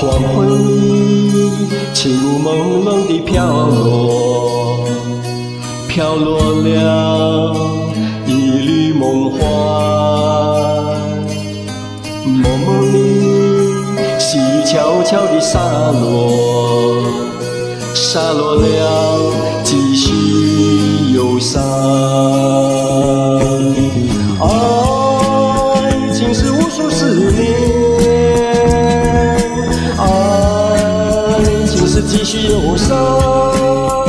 黄昏里，轻雾朦胧地飘落，飘落了一缕梦幻。梦梦里，细雨悄悄地洒落，洒落了几许忧伤。爱情是无数思念。继续忧伤。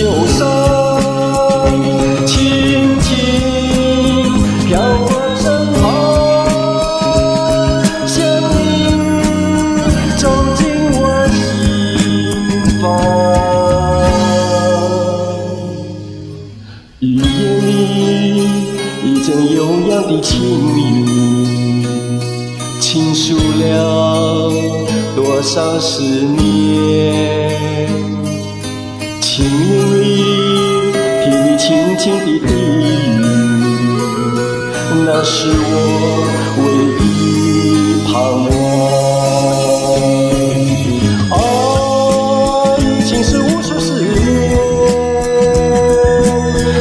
忧伤，轻轻飘过身旁，像你走进我心房。雨夜里，一阵悠扬的轻语，倾诉了多少思念。那是我唯一盼望。爱情是无数思念，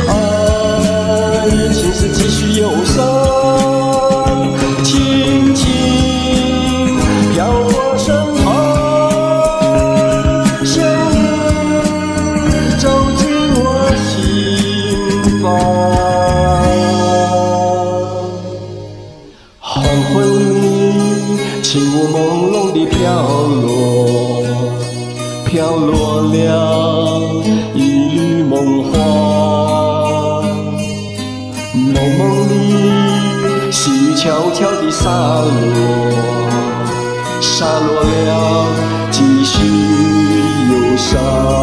爱情是几许忧伤，轻轻飘过身。旁，像你走进我心房飘落了一缕梦幻。梦梦里，细雨悄悄地洒落，洒落了几许忧伤。